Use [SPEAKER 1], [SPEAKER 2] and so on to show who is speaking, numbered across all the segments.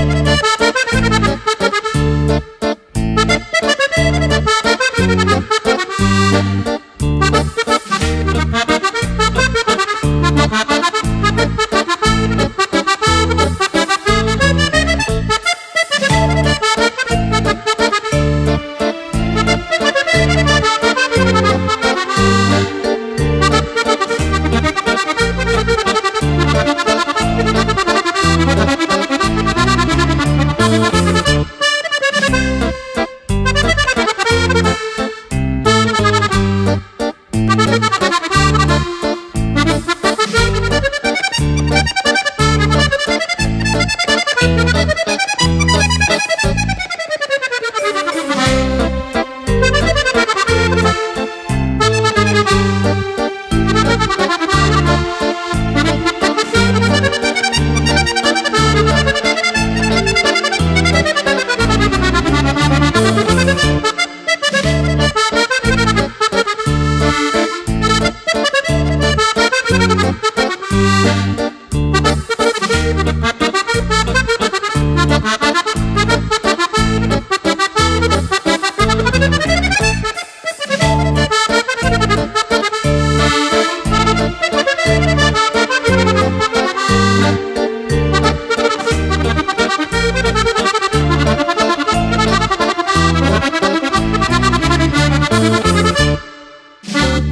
[SPEAKER 1] Thank you.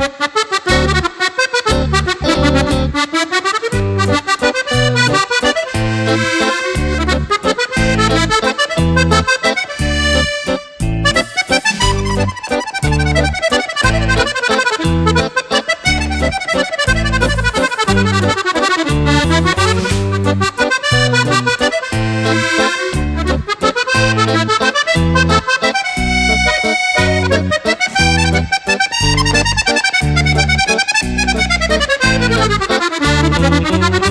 [SPEAKER 1] Thank Thank you.